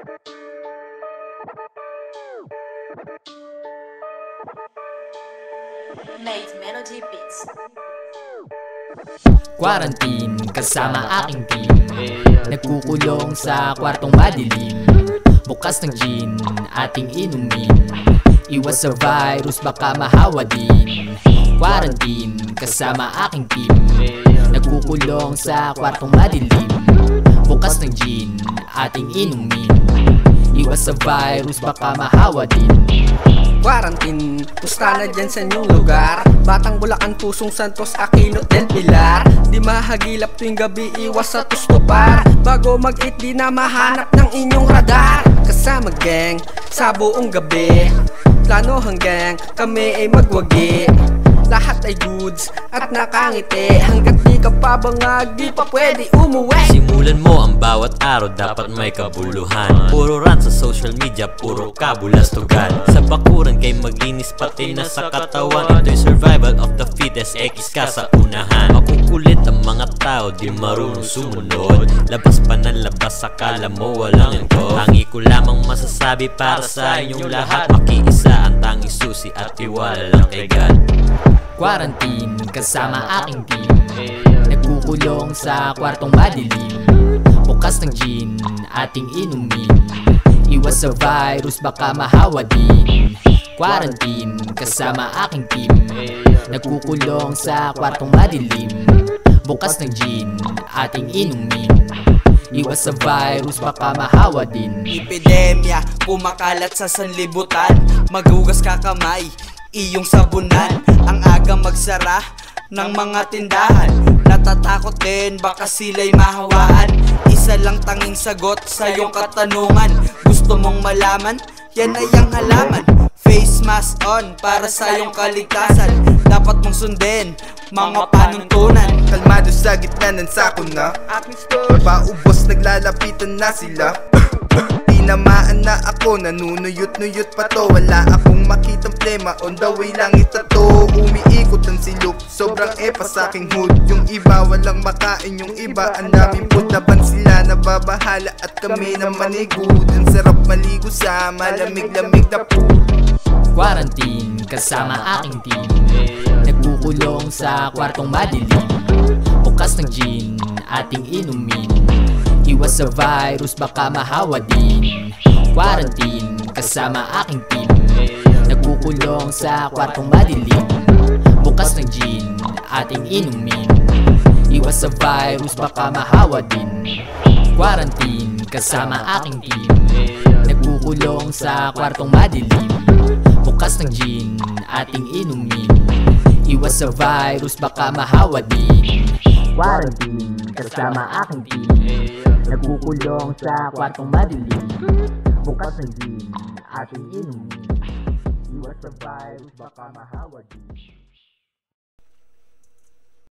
Made Melody Beats. Quarantine kasama aking team. Nagkukulong sa kwartong madilim. Bukas ng gin, ating inumin. Iwas sa virus, baka mahawa din. Quarantine kasama aking team. Nagkukulong sa kwartong madilim. Bukas ng gin, ating inumin Iwas sa virus, baka mahawa din. Quarantine, pusta na dyan sa inyong lugar. Batang Bulacan, Pusong Santos, Aquino, Del Pilar. Di mahagilap tuwing gabi, iwas sa tustupar Bago mag-eat, di na mahanap ng inyong radar. Kasama gang, sa buong gabi. Plano hanggang kami ay magwagi lahat ay goods at nakangiti. Hanggat di ka pa bangag, di pa pwede umuwi. Simulan mo ang bawat araw, dapat may kabuluhan. Puro rant sa social media, puro kabulastugan. Sa bakuran kay maglinis pati na sa katawan. Ito'y survival of the fittest, X ka sa unahan. Makukulit ang mga tao, di marunong sumunod. Labas pa ng labas, akala mo walang ko Tangi ko lamang masasabi para sa inyong lahat. Makiisa ang tanging susi at tiwala lang kay God Quarantine kasama aking team. Nagkukulong sa kwartong madilim. Bukas ng gin, ating inumin. Iwas sa virus, baka mahawa din Quarantine kasama aking team. Nagkukulong sa kwartong madilim. Bukas ng gin, ating inumin. Iwas sa virus, baka mahawa din Epidemya, kumakalat sa sanlibutan. Maghugas ka kamay, iyong sabunan. Ang aga magsara ng mga tindahan. Natatakot din, baka sila'y mahawaan. Isa lang tanging sagot sa iyong katanungan. Gusto mong malaman? Yan ay ang halaman. Face mask on para sa iyong kaligtasan. Dapat mong sundin mga panuntunan. Kalmado sa gitna ng sako na. Aking store. Paubos naglalapitan na sila Tinamaan na ako, nanunuyot-nuyot pa to. Wala akong makitang plema, on the way lang ito to. Umiikot ang silop, sobrang epa sa aking hood. Yung iba walang makain, yung iba ang daming Laban sila. Nababahala at kami naman ay good Ang sarap maligo sa malamig-lamig na pool Quarantine kasama aking team. Nagkukulong sa kwartong madilim. Bukas ng gin, ating inumin Iwas sa virus, baka mahawa din. Quarantine kasama aking team. Nagkukulong sa kwartong madilim. Bukas ng gin, ating inumin. Iwas sa virus, baka mahawa din. Quarantine kasama aking team. Nagkukulong sa kwartong madilim. Bukas ng gin, ating inumin. Iwas sa virus, baka mahawa din. Quarantine, kasama aking team Nagkukulong sa kwartong madilim. Bukas ng gin, ating inumin. Iwas sa virus, baka mahawa din